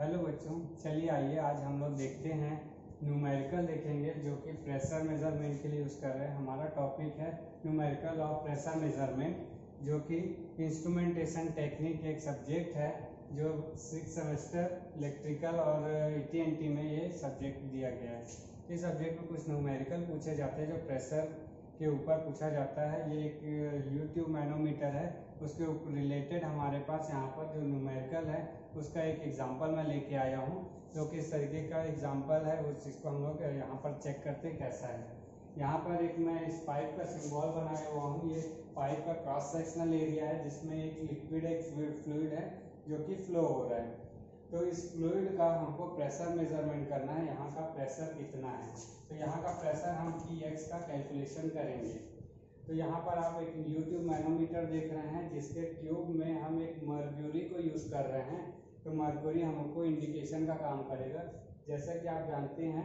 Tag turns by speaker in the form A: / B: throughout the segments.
A: Hello बच्चों, चलिए आइए, आज हम लोग देखते हैं न्यूमेरिकल देखेंगे, जो कि प्रेशर मेज़रमेंट के लिए यूज़ कर रहे हैं। हमारा टॉपिक है न्यूमेरिकल और प्रेशर मेज़रमेंट जो कि इंस्ट्रूमेंटेशन टेक्निक एक सब्जेक्ट है, जो सिक्स सेमेस्टर इलेक्ट्रिकल और ई में ये सब्जेक्ट दिया गया है। इस सब्जेक्ट में कुछ न्यूमेरिकल पूछे जाते हैं, जो प्रेशर के ऊपर पूछा जाता है। ये एक यूट्यूब मैनोमीटर है, उसके रिलेटेड हमारे पास यहाँ पर जो न्यूमेरिकल है उसका एक एग्जांपल मैं लेके आया हूँ, जो कि इस तरीके का एग्जांपल है, उस चीज़ को हम लोग यहाँ पर चेक करते हैं कैसा है। यहाँ पर एक मैं इस पाइप का सिंबल बनाया हुआ हूँ, ये पाइप का क्रॉस सेक्शनल एरिया है, जिसमें एक लिक्विड एक फ्लूड है, जो कि फ्लो हो रहा है। तो इस फ्लूड का हमको प्रेशर मेज़रमेंट करना है, यहाँ का प्रेशर कितना है। तो यहाँ का प्रेशर हम पी एक्स का कैलकुलेशन करेंगे। तो यहाँ पर आप एक यूट्यूब मैनोमीटर देख रहे हैं, जिसके ट्यूब में हम एक मर्क्यूरी को यूज़ कर रहे हैं। तो मर्क्यूरी हमको इंडिकेशन का काम करेगा। जैसा कि आप जानते हैं,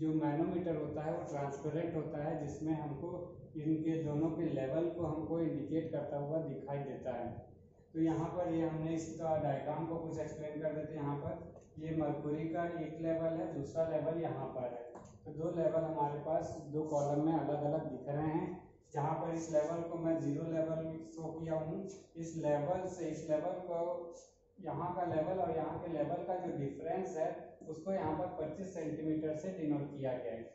A: जो मैनोमीटर होता है वो ट्रांसपेरेंट होता है, जिसमें हमको इनके दोनों के लेवल को हमको इंडिकेट करता हुआ दिखाई देता है। तो यहाँ पर ये हमने इसका डायग्राम को कुछ एक्सप्लेन कर देते हैं। यहाँ पर ये मरकुरी का एक लेवल है, दूसरा लेवल यहाँ पर है। तो दो लेवल हमारे पास, दो कॉलम में अलग अलग दिख रहे हैं। जहाँ पर इस लेवल को मैं ज़ीरो लेवल शो किया हूँ। इस लेवल से इस लेवल को यहाँ का लेवल और यहाँ के लेवल का जो डिफरेंस है, उसको यहाँ पर 25 सेंटीमीटर से डिनोट किया गया है।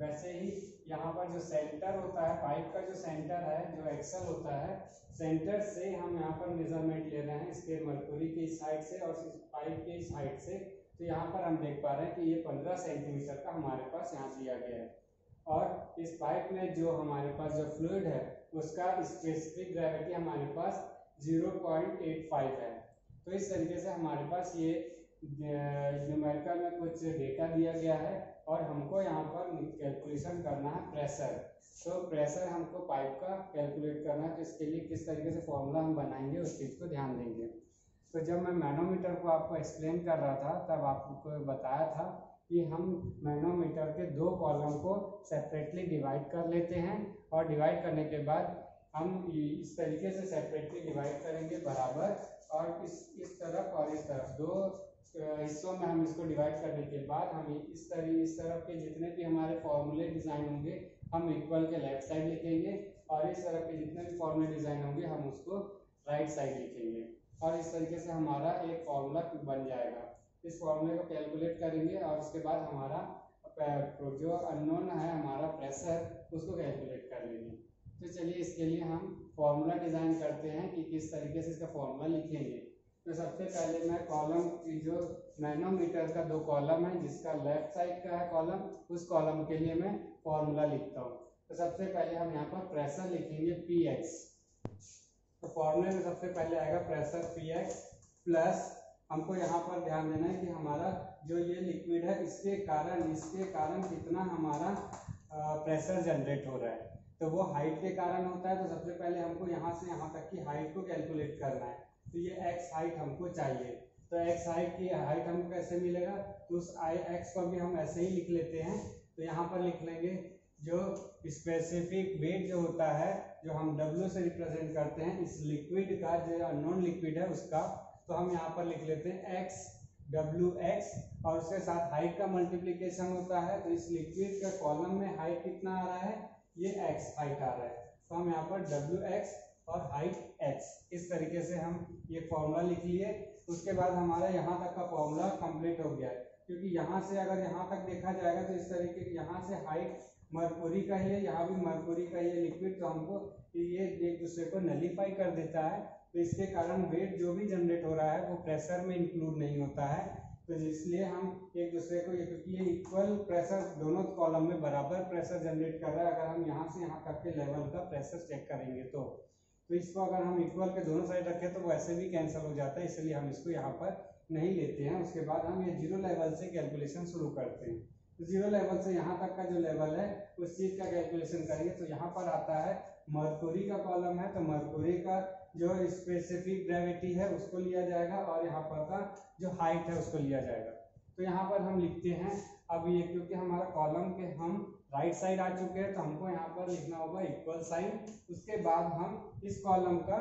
A: वैसे ही यहाँ पर जो सेंटर होता है पाइप का जो सेंटर है, जो एक्सल होता है सेंटर से हम यहाँ पर मेज़रमेंट ले रहे हैं इसके मरकुरी की साइड से और पाइप के साइड से। तो यहाँ पर हम देख पा रहे हैं कि ये 15 सेंटीमीटर का हमारे पास यहाँ दिया गया है। और इस पाइप में जो हमारे पास जो फ्लूड है, उसका स्पेसिफिक ग्रेविटी हमारे पास 0.85 है। तो इस तरीके से हमारे पास ये न्यूमेरिकल में कुछ डेटा दिया गया है और हमको यहाँ पर कैलकुलेशन करना है प्रेशर तो प्रेशर हमको पाइप का कैलकुलेट करना है तो इसके लिए किस तरीके से फॉर्मूला हम बनाएँगे उस चीज़ को ध्यान देंगे. तो जब मैं मैनोमीटर को आपको एक्सप्लेन कर रहा था, तब आपको बताया था कि हम मैनोमीटर के दो कॉलम को सेपरेटली डिवाइड कर लेते हैं और डिवाइड करने के बाद हम इस तरीके से सेपरेटली डिवाइड करेंगे बराबर और इस इस तरफ़ और इस तरफ़। दो हिस्सों में हम इसको डिवाइड करने के बाद हम इस तरह, इस तरफ़ के जितने भी हमारे फॉर्मूले डिज़ाइन होंगे, हम इक्वल के लेफ़्ट साइड लिखेंगे और इस तरफ़ के जितने भी फॉर्मूले डिज़ाइन होंगे, हम उसको राइट साइड लिखेंगे। और इस तरीके से हमारा एक फॉर्मूला बन जाएगा। इस फॉर्मूले को कैलकुलेट करेंगे और उसके बाद हमारा जो अननोन है, हमारा प्रेशर उसको कैलकुलेट कर लेंगे। तो चलिए, इसके लिए हम फॉर्मूला डिज़ाइन करते हैं कि किस तरीके से इसका फॉर्मूला लिखेंगे। तो सबसे पहले मैं कॉलम की जो मैनोमीटर का दो कॉलम है, जिसका लेफ़्ट साइड का है कॉलम उस कॉलम के लिए मैं फॉर्मूला लिखता हूँ। तो सबसे पहले हम यहाँ पर प्रेशर लिखेंगे पी एक्स तो फॉर्मूले में सबसे पहले आएगा प्रेशर पी एक्स प्लस हमको यहाँ पर ध्यान देना है कि हमारा जो ये लिक्विड है, इसके कारण इसके कारण कितना हमारा प्रेशर जनरेट हो रहा है। तो वो हाइट के कारण होता है तो सबसे पहले हमको यहाँ से यहाँ तक की हाइट को कैलकुलेट करना है। तो ये एक्स हाइट हमको चाहिए। तो एक्स हाइट की हाइट हमको कैसे मिलेगा? तो उस आई एक्स को भी हम ऐसे ही लिख लेते हैं। तो यहाँ पर लिख लेंगे, जो स्पेसिफिक वेट जो होता है, जो हम डब्ल्यू से रिप्रेजेंट करते हैं, इस लिक्विड का जो अननोन लिक्विड है उसका तो हम यहाँ पर लिख लेते हैं एक्स डब्ल्यू एक्स और उसके साथ हाइट का मल्टीप्लीकेशन होता है। तो इस लिक्विड के कॉलम में हाइट कितना आ रहा है? ये एक्स हाइट आ रहा है। तो हम यहाँ पर डब्ल्यू एक्स और हाइट एक्स इस तरीके से हम ये फॉर्मूला लिख लिए। उसके बाद हमारा यहाँ तक का फॉर्मूला कंप्लीट हो गया है। क्योंकि यहाँ से अगर यहाँ तक देखा जाएगा तो इस तरीके यहाँ से हाइट मरकुरी का ही है, यहाँ भी मरकुरी का ही लिक्विड तो हमको ये एक दूसरे को नलीफाई कर देता है। तो इसके कारण वेट जो भी जनरेट हो रहा है वो प्रेशर में इंक्लूड नहीं होता है। तो इसलिए हम एक दूसरे को ये क्योंकि ये इक्वल प्रेशर दोनों कॉलम में बराबर प्रेशर जनरेट कर रहा है, अगर हम यहाँ से यहाँ तक के लेवल का प्रेशर चेक करेंगे तो। तो इसको अगर हम इक्वल के दोनों साइड रखें तो वैसे भी कैंसिल हो जाता है, इसलिए हम इसको यहाँ पर नहीं लेते हैं। उसके बाद हम ये ज़ीरो लेवल से कैलकुलेशन शुरू करते हैं। तो ज़ीरो लेवल से यहाँ तक का जो लेवल है, उस चीज़ का कैलकुलेशन करेंगे तो यहाँ पर आता है मरकुरी का कॉलम है तो मरकुरी का जो स्पेसिफिक ग्रेविटी है, उसको लिया जाएगा और यहाँ पर का जो हाइट है, उसको लिया जाएगा। तो यहाँ पर हम लिखते हैं, अब ये क्योंकि हमारा कॉलम के हम राइट साइड आ चुके हैं तो हमको यहाँ पर लिखना होगा इक्वल साइन उसके बाद हम इस कॉलम का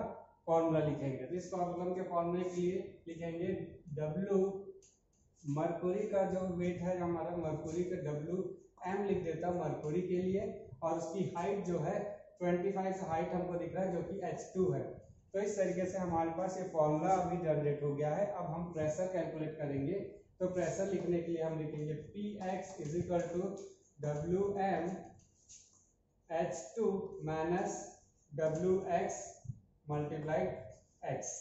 A: फॉर्मूला लिखेंगे। तो इस कॉलम के फॉर्मूले के लिए लिखेंगे डब्ल्यू मरकुरी का जो वेट है, हमारा मरकुरी का डब्ल्यू एम लिख देता हूँ मरकुरी के लिए, और उसकी हाइट जो है 25 से हाइट हमको दिख रहा है जो कि H2 है। तो इस तरीके से हमारे पास ये फॉर्मूला अभी जनरेट हो गया है। अब हम प्रेशर कैलकुलेट करेंगे। तो प्रेशर लिखने के लिए हम लिखेंगे P X is equal to W M H two minus W X multiplied X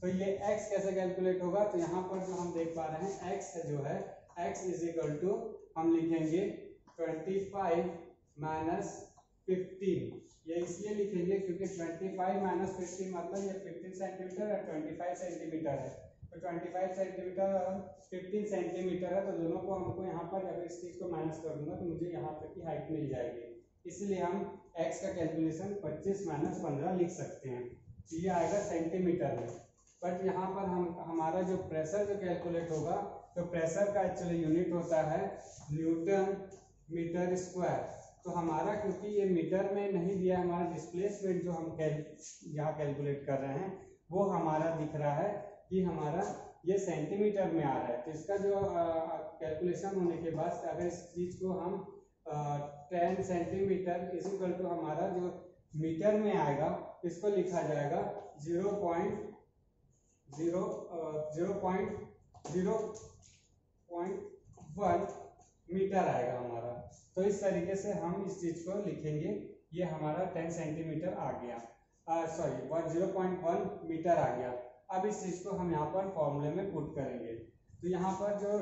A: तो ये x कैसे कैलकुलेट होगा? तो यहाँ पर जो हम देख पा रहे हैं, x जो है, x इज़ इक्वल टू हम लिखेंगे 25 फाइव माइनस फिफ्टीन ये इसलिए लिखेंगे क्योंकि 25 माइनस फिफ्टीन मतलब ये 15 सेंटीमीटर और 25 सेंटीमीटर है। तो 25 सेंटीमीटर और 15 सेंटीमीटर है तो दोनों को हमको यहाँ पर अगर इस चीज़ को माइनस कर दूँगा तो मुझे यहाँ तक की हाइट मिल जाएगी। इसलिए हम x का कैलकुलेशन 25 माइनस पंद्रह लिख सकते हैं। तो ये आएगा सेंटीमीटर में। बट यहाँ पर हम, हमारा जो प्रेशर जो कैलकुलेट होगा तो प्रेशर का एक्चुअली यूनिट होता है न्यूटन मीटर स्क्वायर तो हमारा, क्योंकि ये मीटर में नहीं दिया हमारा डिस्प्लेसमेंट जो हम कैल यहाँ कैलकुलेट कर रहे हैं, वो हमारा दिख रहा है कि हमारा ये सेंटीमीटर में आ रहा है। तो इसका जो कैलकुलेशन होने के बाद अगर इस चीज़ को हम ten centimetre is equal to हमारा जो मीटर में आएगा, इसको लिखा जाएगा zero point zero zero point zero point one metre आएगा हमारा। तो इस तरीके से हम इस चीज़ को लिखेंगे। ये हमारा टेन सेंटीमीटर आ गया। Sorry one, zero point one metre आ गया। अब इस चीज़ को हम यहाँ पर फॉर्मूले में पुट करेंगे। तो यहाँ पर जो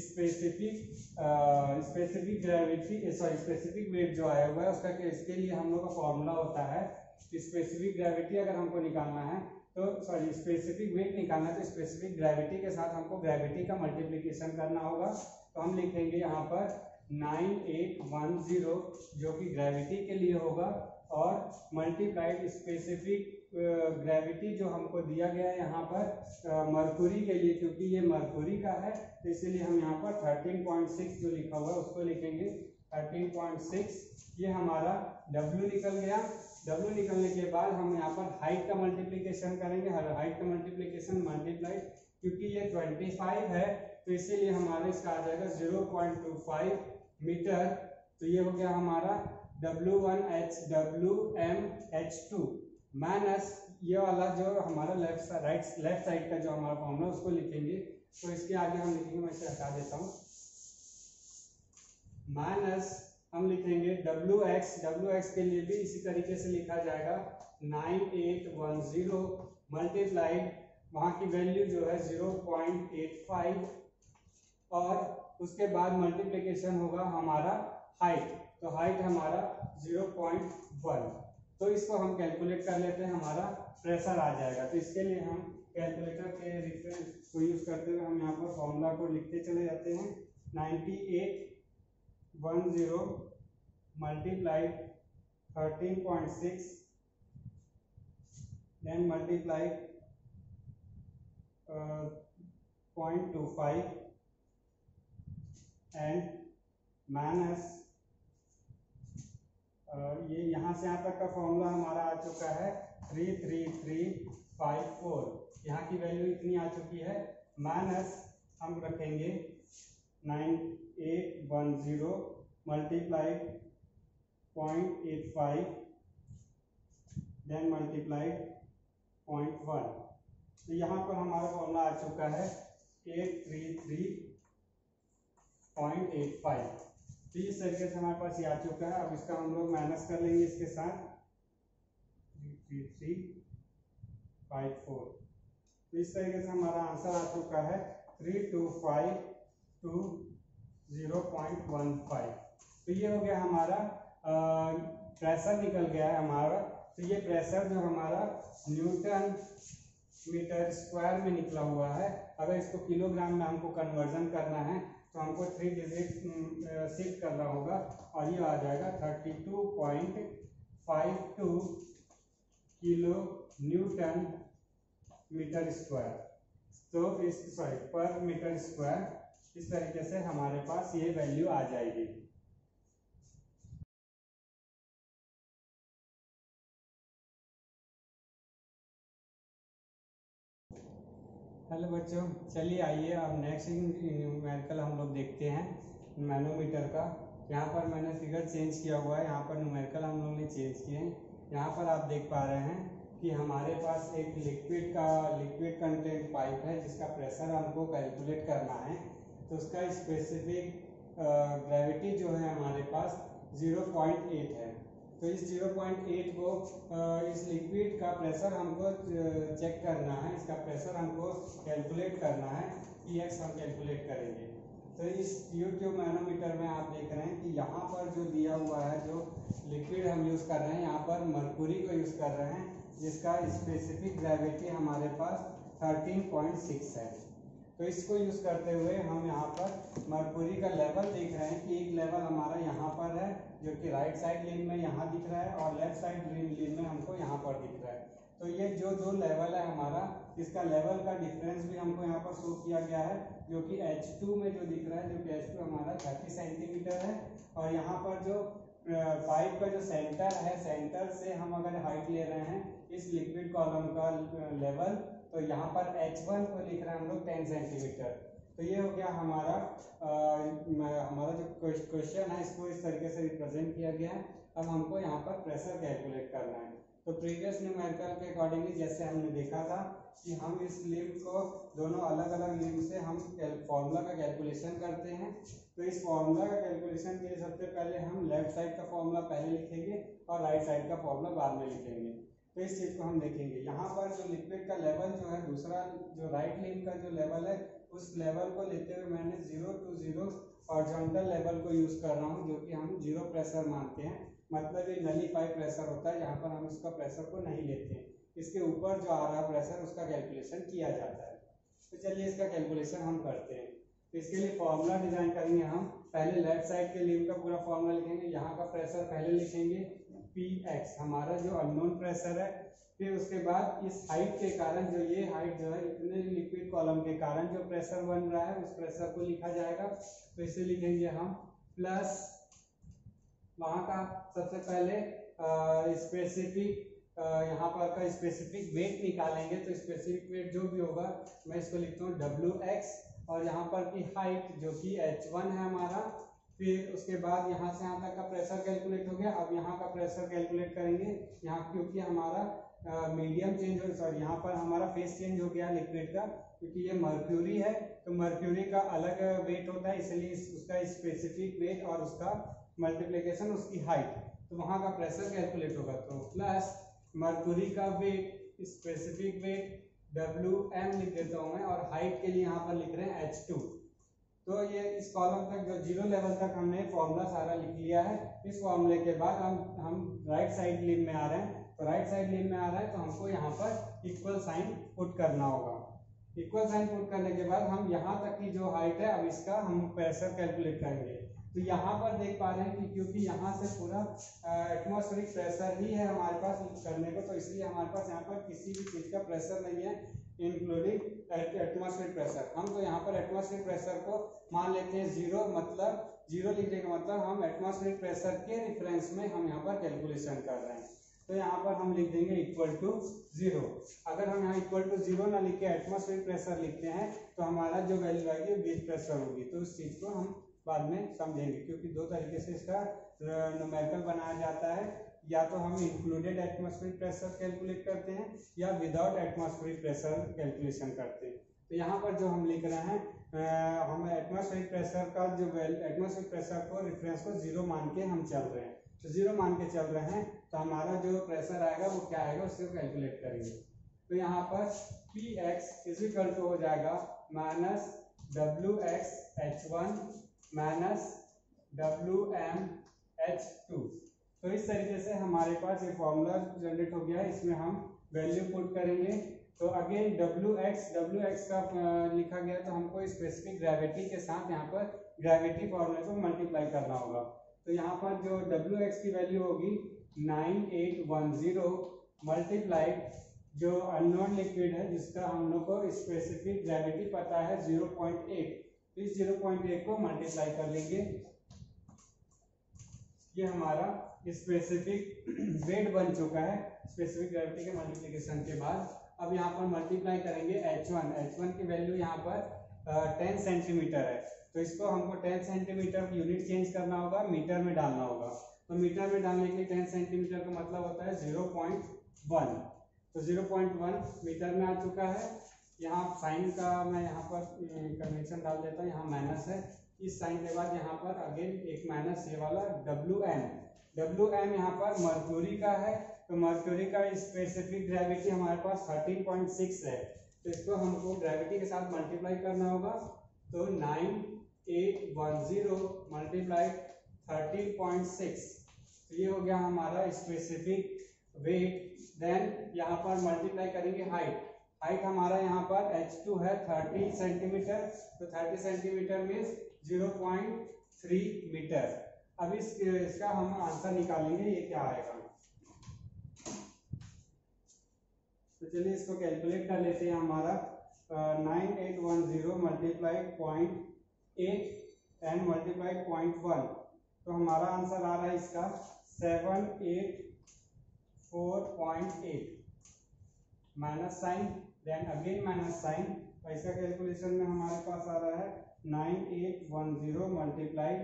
A: specific specific gravity sorry specific weight जो आया हुआ है, उसका इसके लिए हम लोग का फॉर्मूला होता है स्पेसिफिक ग्रेविटी अगर हमको निकालना है तो सॉरी स्पेसिफिक वेट निकालना है तो स्पेसिफिक ग्रेविटी के साथ हमको ग्रेविटी का मल्टीप्लीकेशन करना होगा। तो हम लिखेंगे यहाँ पर 9810 जो कि ग्रेविटी के लिए होगा, और मल्टीप्लाइड स्पेसिफिक ग्रेविटी जो हमको दिया गया है यहाँ पर मरकुरी के लिए, क्योंकि ये मरकुरी का है तो इसीलिए हम यहाँ पर 13.6 जो लिखा हुआ है, उसको लिखेंगे। 13.6 ये हमारा डब्ल्यू निकल गया। W निकलने के बाद हम यहाँ पर हाइट का मल्टीप्लीकेशन करेंगे। हाइट का मल्टीप्लीकेशन मल्टीप्लाई क्योंकि ये 25 है तो इसीलिए हमारा इसका आ जाएगा 0.25 मीटर। तो ये हो गया हमारा W1 H W M H2 minus ये वाला जो हमारा लेफ़्ट राइट लेफ़्ट साइड का जो हमारा फॉर्मूला उसको लिखेंगे। तो इसके आगे हम लिखेंगे, मैं इसे हटा देता हूँ। माइनस हम लिखेंगे डब्ल्यू एक्स डब्ल्यू एक्स के लिए भी इसी तरीके से लिखा जाएगा। Nine eight one zero multiplied वहाँ की वैल्यू जो है ज़ीरो पॉइंट एट फाइव और उसके बाद मल्टीप्लिकेशन होगा हमारा हाइट तो हाइट हमारा ज़ीरो पॉइंट वन तो इसको हम कैलकुलेट कर लेते हैं हमारा प्रेशर आ जाएगा. तो इसके लिए हम कैलकुलेटर के रिफरेंस को यूज़ करते हुए हम यहाँ पर फॉर्मूला को लिखते चले जाते हैं. Ninety eight one zero multiplied 13.6 then multiplied uh, 0.25 and minus uh, ये यहाँ से यहाँ तक का फॉर्मूला हमारा आ चुका है three three three five four यहाँ की वैल्यू इतनी आ चुकी है माइनस हम रखेंगे nine eight one zero multiplied 0.85 then multiplied 0.1 तो यहाँ पर हमारा फॉर्मूला आ चुका है 833.85 तो इस तरीके से हमारे पास ये आ चुका है। अब इसका हम लोग माइनस कर लेंगे इसके साथ। 33354 तो इस तरीके से हमारा आंसर आ चुका है। थ्री, टू 0.15 तो ये हो गया हमारा प्रेशर निकल गया है हमारा। तो ये प्रेशर जो हमारा न्यूटन मीटर स्क्वायर में निकला हुआ है। अगर इसको किलोग्राम में हमको कन्वर्जन करना है तो हमको थ्री डिजिट शिफ्ट करना होगा और ये आ जाएगा thirty two point five two kilo newton metre square तो इस सॉरी पर मीटर स्क्वायर इस तरीके से हमारे पास ये वैल्यू आ जाएगी। हेलो बच्चों, चलिए आइए अब नेक्स्ट न्यूमेरिकल हम लोग देखते हैं मैनोमीटर का। यहाँ पर मैंने फिगर चेंज किया हुआ है, यहाँ पर न्यूमेरिकल हम लोग ने चेंज किए हैं। यहाँ पर आप देख पा रहे हैं कि हमारे पास एक लिक्विड का लिक्विड कंटेंट पाइप है, जिसका प्रेशर हमको कैलकुलेट करना है। तो उसका स्पेसिफिक ग्रेविटी जो है हमारे पास 0.8 है। तो इस 0.8 को इस लिक्विड का प्रेशर हमको चेक करना है, इसका प्रेशर हमको कैलकुलेट करना है पी एक्स हम कैलकुलेट करेंगे। तो इस यूट्यूब मैनोमीटर में आप देख रहे हैं कि यहाँ पर जो दिया हुआ है, जो लिक्विड हम यूज़ कर रहे हैं, यहाँ पर मरकुरी को यूज़ कर रहे हैं, जिसका स्पेसिफिक ग्रेविटी हमारे पास 13.6 है। तो इसको यूज़ करते हुए हम यहाँ पर मरकुरी का लेवल देख रहे हैं कि एक लेवल हमारा जो कि राइट साइड लिम में यहाँ दिख रहा है और लेफ़्ट साइड लिम में हमको यहाँ पर दिख रहा है। तो ये जो दो लेवल है हमारा, इसका लेवल का डिफरेंस भी हमको यहाँ पर शो किया गया है, जो कि H2 में जो दिख रहा है, जो कि H2 हमारा 30 सेंटीमीटर है। और यहाँ पर जो पाइप का जो सेंटर है सेंटर से हम अगर हाइट ले रहे हैं, इस लिक्विड कॉलम का लेवल तो यहाँ पर H1 को लिख रहे हैं हम लोग 10 सेंटीमीटर तो ये हो गया हमारा आ, हमारा जो क्वेश्चन है इसको इस तरीके से रिप्रेजेंट किया गया है। अब हमको यहाँ पर प्रेशर कैलकुलेट करना है। तो प्रीवियस न्यूमेरिकल के अकॉर्डिंगली जैसे हमने देखा था कि हम इस लिम्ब को दोनों अलग अलग लिम्ब से हम फॉर्मूला का कैलकुलेशन करते हैं। तो इस फॉर्मूला का कैलकुलेशन के लिए सबसे पहले हम लेफ़्ट साइड का फॉर्मूला पहले लिखेंगे और राइट साइड का फॉर्मूला बाद में लिखेंगे। तो इस चीज़ को हम देखेंगे। यहाँ पर जो लिक्विड का लेवल जो है दूसरा जो राइट लिम्ब का जो लेवल है उस लेवल को लेते हुए मैंने zero two zero horizontal level को यूज़ कर रहा हूँ, जो कि हम ज़ीरो प्रेशर मानते हैं। मतलब ये नली नलीफाई प्रेशर होता है जहाँ पर हम इसका प्रेशर को नहीं लेते हैं। इसके ऊपर जो आ रहा प्रेशर उसका कैलकुलेशन किया जाता है। तो चलिए इसका कैलकुलेशन हम करते हैं। तो इसके लिए फॉर्मूला डिज़ाइन करेंगे हम। पहले लेफ़्ट साइड के लिम का पूरा फॉर्मूला लिखेंगे। यहाँ का प्रेशर पहले लिखेंगे पी एक्स हमारा जो अननोन प्रेशर है फिर उसके बाद इस हाइट के कारण जो ये हाइट जो है, इतने लिक्विड कॉलम के कारण जो प्रेशर बन रहा है, उस प्रेशर को लिखा जाएगा। तो इसे लिखेंगे हम प्लस वहाँ का सबसे पहले स्पेसिफिक यहाँ पर का स्पेसिफिक वेट निकालेंगे। तो स्पेसिफिक वेट जो भी होगा, मैं इसको लिखता हूँ डब्ल्यू एक्स और यहाँ पर की हाइट जो कि एच वन है हमारा। फिर उसके बाद यहाँ से यहाँ तक का प्रेशर कैलकुलेट हो गया। अब यहाँ का प्रेशर कैलकुलेट करेंगे, यहाँ क्योंकि हमारा मीडियम चेंज हो सॉरी यहाँ पर हमारा फेस चेंज हो गया लिक्विड का, क्योंकि ये मर्क्यूरी है तो मर्क्यूरी का अलग वेट होता है, इसलिए उसका स्पेसिफिक वेट और उसका मल्टीप्लीकेशन उसकी हाइट तो वहाँ का प्रेशर कैलकुलेट होगा तो प्लस मर्क्यूरी का weight specific weight W M लिख देता हूँ मैं, और हाइट के लिए यहाँ पर लिख रहे हैं एच टू तो ये इस कॉलम तक जो ज़ीरो लेवल तक हमने फॉर्मूला सारा लिख लिया है। इस फॉर्मूले के बाद हम हम राइट साइड लिम में आ रहे हैं। राइट साइड लिम में आ रहा है तो हमको यहाँ पर इक्वल साइन पुट करना होगा। इक्वल साइन पुट करने के बाद हम यहाँ तक की जो हाइट है, अब इसका हम प्रेशर कैलकुलेट करेंगे। तो यहाँ पर देख पा रहे हैं कि क्योंकि यहाँ से पूरा एटमॉस्फेरिक प्रेशर ही है हमारे पास करने को तो इसलिए हमारे पास यहाँ पर किसी भी चीज़ का प्रेशर नहीं है इंक्लूडिंग एटमॉस्फेरिक प्रेशर हम तो यहाँ पर एटमॉस्फेरिक प्रेशर को मान लेते हैं ज़ीरो मतलब ज़ीरो लिखने का मतलब हम एटमॉस्फेरिक प्रेशर के रिफरेंस में हम यहाँ पर कैलकुलेशन कर रहे हैं। तो यहाँ पर हम लिख देंगे इक्वल टू ज़ीरो अगर हम यहाँ इक्वल टू ज़ीरो ना लिख के एटमोसफेरिक प्रेशर लिखते हैं तो हमारा जो वैल्यू आएगी गेज प्रेशर होगी। तो उस चीज़ को हम बाद में समझेंगे, क्योंकि दो तरीके से इसका नोमेरिकल बनाया जाता है। या तो हम इंक्लूडेड एटमॉस्फेरिक प्रेशर कैलकुलेट करते हैं, या विदाउट एटमॉस्फेरिक प्रेशर कैलकुलेशन करते हैं। तो यहाँ पर जो हम लिख रहे हैं हम एटमॉस्फेरिक प्रेशर का जो एटमॉस्फेरिक प्रेशर को रिफरेंस को ज़ीरो मान के हम चल रहे हैं। तो ज़ीरो मान के चल रहे हैं तो हमारा जो प्रेशर आएगा वो क्या आएगा, उसको कैलकुलेट करेंगे। तो यहाँ पर पी एक्स इजिकल टू हो जाएगा minus W X H one minus W M H two तो इस तरीके से हमारे पास ये फॉर्मूला जनरेट हो गया है, इसमें हम वैल्यू पुट करेंगे। तो again W X W X का लिखा गया तो हमको स्पेसिफिक ग्रेविटी के साथ यहाँ पर ग्रेविटी फॉर्मूले को मल्टीप्लाई करना होगा। तो यहाँ पर जो डब्ल्यू एक्स की वैल्यू होगी नाइन एट वन ज़ीरो जो अननोन लिक्विड है, जिसका हम लोग को स्पेसिफिक ग्रेविटी पता है ज़ीरो पॉइंट एट इस ज़ीरो पॉइंट एट को मल्टीप्लाई कर लेंगे। ये हमारा स्पेसिफिक वेट बन चुका है स्पेसिफिक ग्रेविटी के मल्टीप्लिकेशन के बाद। अब यहाँ पर मल्टीप्लाई करेंगे एच वन एच वन की वैल्यू यहाँ पर टेन सेंटीमीटर है। तो इसको हमको टेन सेंटीमीटर यूनिट चेंज करना होगा मीटर में डालना होगा। तो मीटर में डालने के लिए 10 सेंटीमीटर का मतलब होता है 0.1 तो 0.1 मीटर में आ चुका है। यहाँ साइन का मैं यहाँ पर कन्वेंशन डाल देता हूँ। यहाँ माइनस है। इस साइन के बाद यहाँ पर अगेन एक माइनस ये वाला डब्ल्यू एम डब्ल्यू एम यहाँ पर मर्क्यूरी का है। तो मर्क्यूरी का स्पेसिफिक ग्रेविटी हमारे पास 13.6 है। तो इसको हमको ग्रेविटी के साथ मल्टीप्लाई करना होगा। तो 9810 मल्टीप्लाई 13.6 तो ये हो गया हमारा स्पेसिफिक वेट देन यहाँ पर मल्टीप्लाई करेंगे हाइट हाइट हमारा यहाँ पर h2 है 30 सेंटीमीटर तो 30 सेंटीमीटर मीन्स 0.3 मीटर अब इस, इसका हम आंसर निकालेंगे, ये क्या आएगा? तो चलिए इसको कैलकुलेट कर लेते हैं हमारा। Nine eight one zero multiply point eight and multiply point one तो हमारा आंसर आ रहा है इसका। Seven eight four point eight minus sign then again minus sign इसका कैलकुलेशन में हमारे पास आ रहा है nine eight one zero multiply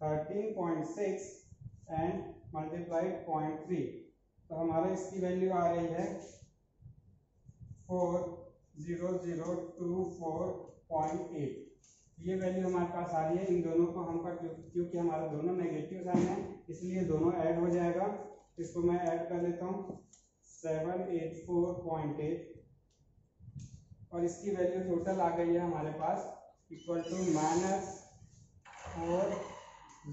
A: thirteen point six and multiply point three तो हमारा इसकी वैल्यू आ रही है four zero zero two four point eight ये वैल्यू हमारे पास आ रही है। इन दोनों को हम क्योंकि हमारा दोनों नेगेटिव साइन है, इसलिए दोनों ऐड हो जाएगा। इसको मैं ऐड कर लेता हूँ। Seven eight four point eight और इसकी वैल्यू टोटल आ गई है हमारे पास equal to minus four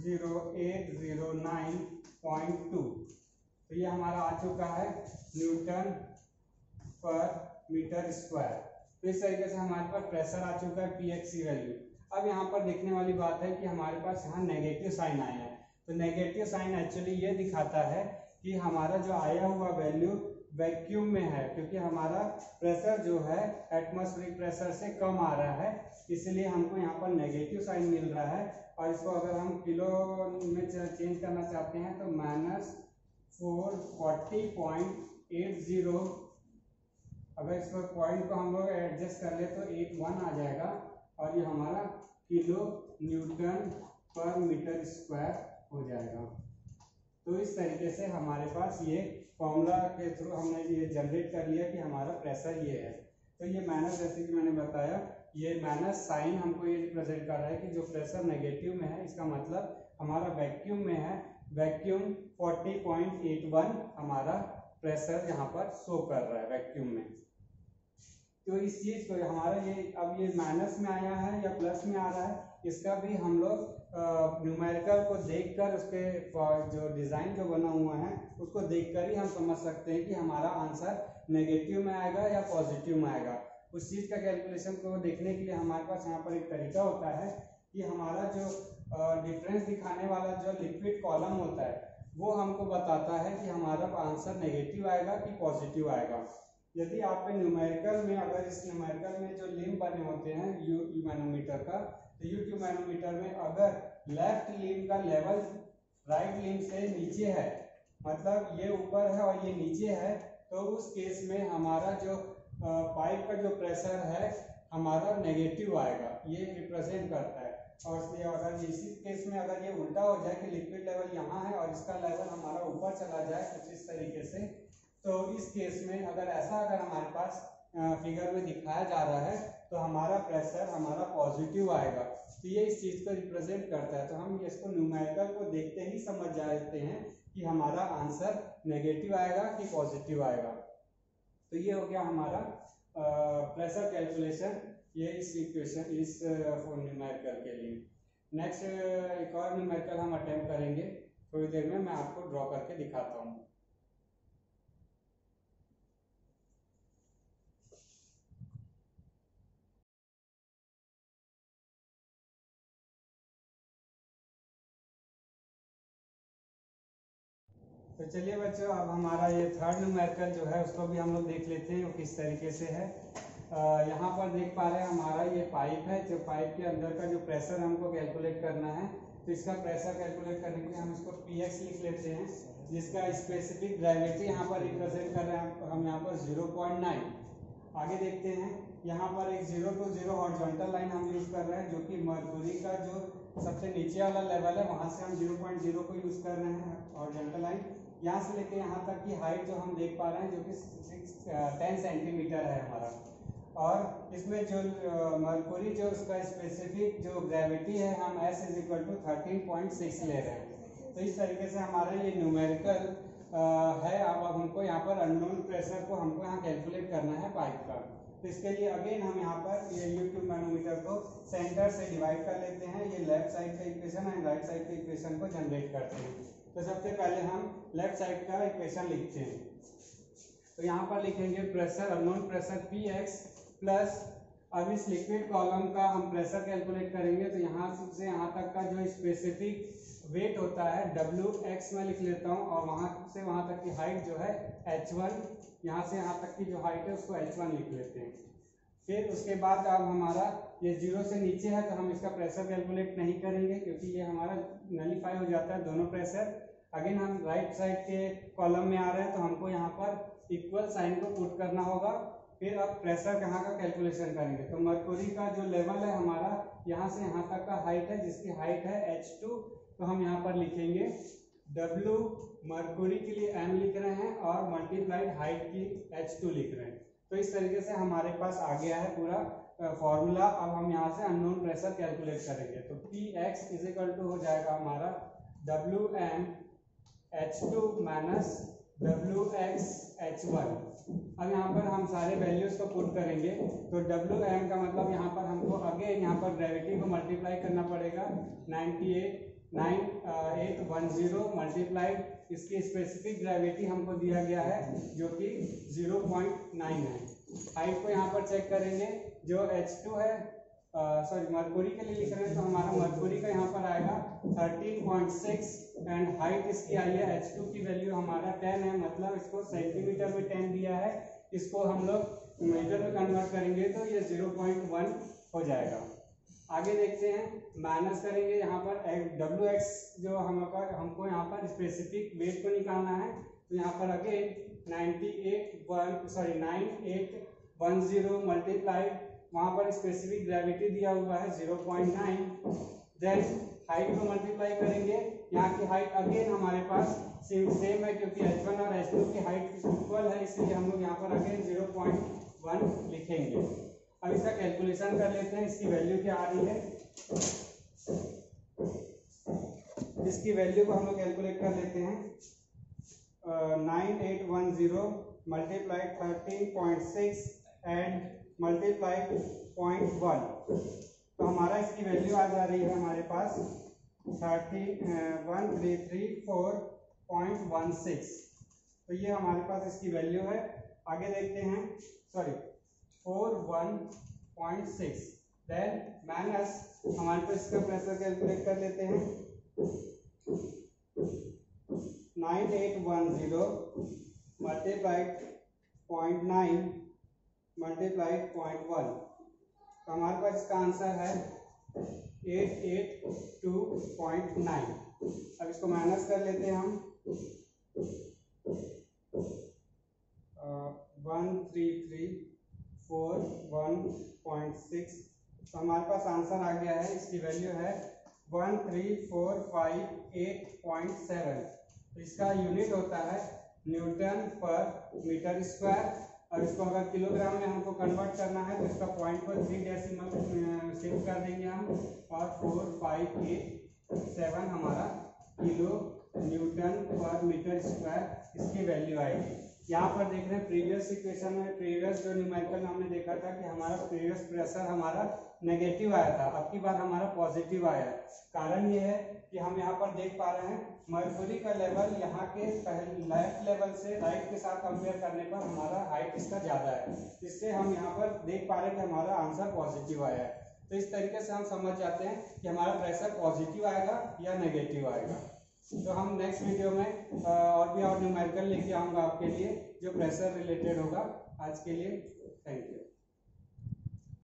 A: zero eight zero nine point two तो ये हमारा आ चुका है न्यूटन पर मीटर स्क्वायर। तो इस तरीके से हमारे पास प्रेशर आ चुका है पी एक्स सी वैल्यू अब यहाँ पर देखने वाली बात है कि हमारे पास यहाँ नेगेटिव साइन आया है। तो नेगेटिव साइन एक्चुअली ये दिखाता है कि हमारा जो आया हुआ वैल्यू वैक्यूम में है, क्योंकि हमारा प्रेशर जो है एटमोस्फेरिक प्रेशर से कम आ रहा है, इसलिए हमको यहाँ पर नेगेटिव साइन मिल रहा है। और इसको अगर हम किलो में चेंज करना चाहते हैं तो minus four forty point eight zero अगर इसको पॉइंट को हम लोग एडजस्ट कर ले तो एक वन आ जाएगा। और ये हमारा किलो न्यूटन पर मीटर स्क्वायर हो जाएगा। तो इस तरीके से हमारे पास ये फॉर्मूला के थ्रू हमने ये जनरेट कर लिया कि हमारा प्रेशर ये है। तो ये माइनस जैसे कि मैंने बताया, ये माइनस साइन हमको ये रिप्रेजेंट कर रहा है कि जो प्रेशर नेगेटिव में है, इसका मतलब हमारा वैक्यूम में है। वैक्यूम 40.81 हमारा प्रेशर यहाँ पर शो कर रहा है वैक्यूम में। तो इस चीज़ को हमारा ये, अब ये माइनस में आया है या प्लस में आ रहा है, इसका भी हम लोग न्यूमेरिकल को देखकर उसके जो डिज़ाइन जो बना हुआ है, उसको देखकर ही हम समझ सकते हैं कि हमारा आंसर नेगेटिव में आएगा या पॉजिटिव में आएगा। उस चीज़ का कैलकुलेशन को देखने के लिए हमारे पास यहाँ पर एक तरीका होता है कि हमारा जो डिफरेंस दिखाने वाला जो लिक्विड कॉलम होता है, वो हमको बताता है कि हमारा आंसर नेगेटिव आएगा कि पॉजिटिव आएगा। यदि आपके न्यूमेरिकल में, अगर इस न्यूमेरिकल में जो लिम बने होते हैं यू मैनोमीटर का तो यू मैनोमीटर में अगर लेफ़्ट लिम का लेवल राइट लिम से नीचे है मतलब ये ऊपर है और ये नीचे है तो उस केस में हमारा जो पाइप का जो प्रेशर है, हमारा नेगेटिव आएगा। ये रिप्रेजेंट करता है। और अगर इसी केस में अगर ये उल्टा हो जाए कि लिक्विड लेवल यहाँ है और इसका लेवल हमारा ऊपर चला जाए, कुछ इस तरीके से तो इस केस में अगर ऐसा अगर हमारे पास फिगर में दिखाया जा रहा है तो हमारा प्रेशर हमारा पॉजिटिव आएगा। तो ये इस चीज़ को रिप्रेजेंट करता है। तो हम इसको न्यूमेरिकल को देखते ही समझ जाते हैं कि हमारा आंसर नेगेटिव आएगा कि पॉजिटिव आएगा। तो ये हो गया हमारा प्रेशर कैलकुलेशन ये इस इक्वेशन इस न्यूमेरिकल के लिए। नेक्स्ट एक और न्यूमेरिकल हम अटेम्प्ट करेंगे। थोड़ी देर में मैं आपको ड्रॉ करके दिखाता हूँ। चलिए बच्चों, अब हमारा ये थर्ड न्यूमेरिकल जो है, उसको भी हम लोग देख लेते हैं, वो किस तरीके से है। यहाँ पर देख पा रहे हैं, हमारा ये पाइप है, जो पाइप के अंदर का जो प्रेशर हमको कैलकुलेट करना है तो इसका प्रेशर कैलकुलेट करने के लिए हम इसको पी एक्स लिख लेते हैं, जिसका स्पेसिफिक ग्रेविटी यहाँ पर रिप्रेजेंट कर रहे हैं हम यहाँ पर ज़ीरो पॉइंट नाइन आगे देखते हैं, यहाँ पर एक zero two zero horizontal line हम यूज़ कर रहे हैं, जो कि मर्कुरी का जो सबसे नीचे वाला लेवल है, वहाँ से हम ज़ीरो पॉइंट ज़ीरो को यूज़ कर रहे हैं हॉर्जोंटल लाइन यहाँ से लेके यहाँ तक की हाइट जो हम देख पा रहे हैं, जो कि सिक्स टेन सेंटीमीटर है हमारा। और इसमें जो मरकुरी जो उसका स्पेसिफिक जो ग्रेविटी है, हम S is equal to thirteen point six ले रहे हैं। तो इस तरीके से हमारा ये न्यूमेरिकल है। अब हमको यहाँ पर अननोन प्रेशर को हमको यहाँ कैलकुलेट करना है पाइप का। तो इसके लिए अगेन हम यहाँ पर ये यूट्यूब मैनोमीटर को सेंटर से डिवाइड कर लेते हैं। ये लेफ़्ट साइड का इक्वेशन एंड राइट साइड के इक्वेशन को जनरेट करते हैं। तो सबसे पहले हम लेफ़्ट साइड का इक्वेशन लिखते हैं। तो यहाँ पर लिखेंगे pressure unknown pressure P X plus अब इस लिक्विड कॉलम का हम प्रेशर कैलकुलेट करेंगे। तो यहाँ से यहाँ तक का जो स्पेसिफिक वेट होता है डब्ल्यू एक्स में लिख लेता हूँ और वहाँ से वहाँ तक की हाइट जो है एच वन यहाँ से यहाँ तक की जो हाइट है उसको एच वन लिख लेते हैं। फिर उसके बाद अब हमारा ये ज़ीरो से नीचे है तो हम इसका प्रेशर कैलकुलेट नहीं करेंगे क्योंकि ये हमारा नलीफाई हो जाता है, दोनों प्रेशर अगेन हम राइट साइड के कॉलम में आ रहे हैं तो हमको यहाँ पर इक्वल साइन को पुट करना होगा। फिर अब प्रेशर कहाँ का कैलकुलेशन करेंगे? तो मरकुरी का जो लेवल है हमारा, यहाँ से यहाँ तक का हाइट है, जिसकी हाइट है एच टू तो हम यहाँ पर लिखेंगे। डब्ल्यू मरकुरी के लिए एम लिख रहे हैं और मल्टीप्लाइड हाइट की एच टू लिख रहे हैं। तो इस तरीके से हमारे पास आ गया है पूरा फॉर्मूला अब हम यहाँ से अननोन प्रेशर कैलकुलेट करेंगे। तो P X is equal to हो जाएगा हमारा W M H two minus W X H one अब यहाँ पर हम सारे वैल्यूज़ को पुट करेंगे। तो डब्ल्यू एम का मतलब यहाँ पर हमको अगेन यहाँ पर ग्रेविटी को मल्टीप्लाई करना पड़ेगा। 98 nine eight one zero multiplied इसकी स्पेसिफिक ग्रेविटी हमको दिया गया है, जो कि 0.9 है। हाइट को यहाँ पर चेक करेंगे। जो एच टू है सॉरी मरकुरी के लिए लिख रहे हैं तो हमारा मरकुरी का यहाँ पर आएगा 13.6 एंड हाइट इसकी आई है H2 की वैल्यू हमारा 10 है मतलब इसको सेंटीमीटर में 10 दिया है, इसको हम लोग मीटर में कन्वर्ट करेंगे तो ये 0.1 हो जाएगा। आगे देखते हैं माइनस करेंगे यहाँ पर डब्ल्यू एक्स जो हम हमको यहाँ पर स्पेसिफिक वेट को निकालना है तो यहाँ पर again ninety eight sorry nine eight one zero multiplied वहाँ पर स्पेसिफिक ग्रेविटी दिया हुआ है 0.9 देन हाइट को मल्टीप्लाई करेंगे। यहाँ की हाइट अगेन हमारे पास सेम सेम है, क्योंकि H1 और H2 की हाइट इक्वल है, इसलिए हम लोग यहाँ पर अगेन 0.1 लिखेंगे। अब इसका कैलकुलेशन कर लेते हैं, इसकी वैल्यू क्या आ रही है? इसकी वैल्यू को हम लोग कैलकुलेट कर लेते हैं। Nine eight one zero multiply thirteen point six and multiply point one तो हमारा इसकी वैल्यू आ जा रही है हमारे पास thirty one three three four point one six तो ये हमारे पास इसकी वैल्यू है। आगे देखते हैं। Sorry four one point six then minus हमारे पास इसका प्रेशर कैलकुलेट कर लेते हैं। Nine eight one zero multiplied point nine multiplied point one तो हमारे पास इसका आंसर है eight eight two point nine अब इसको माइनस कर लेते हैं हम। One three three four one point six तो हमारे पास आंसर आ गया है, इसकी वैल्यू है one three four five eight point seven इसका यूनिट होता है न्यूटन पर मीटर स्क्वायर और इसको अगर किलोग्राम में हमको कन्वर्ट करना है तो इसका पॉइंट पर थ्री डेसिमल शिफ्ट कर देंगे हम। और फोर फाइव एट सेवन हमारा किलो न्यूटन पर मीटर स्क्वायर इसकी वैल्यू आएगी। यहाँ पर देख रहे हैं प्रीवियस इक्वेशन में प्रीवियस जो न्यूमेरिकल हमने देखा था कि हमारा प्रीवियस प्रेशर हमारा नेगेटिव आया था। अब की बार हमारा पॉजिटिव आया कारण ये है कि हम यहाँ पर देख पा रहे हैं मरकुरी का लेवल यहाँ के लेफ़्ट लेवल से राइट के साथ कंपेयर करने पर हमारा हाइट इसका ज़्यादा है। इससे हम यहाँ पर देख पा रहे हैं कि हमारा आंसर पॉजिटिव आया है। तो इस तरीके से हम समझ जाते हैं कि हमारा प्रेशर पॉजिटिव आएगा या नेगेटिव आएगा। तो हम नेक्स्ट वीडियो में और भी और न्यूमेरिकल लेके आऊँगा आपके लिए, जो प्रेशर रिलेटेड होगा। आज के लिए थैंक यू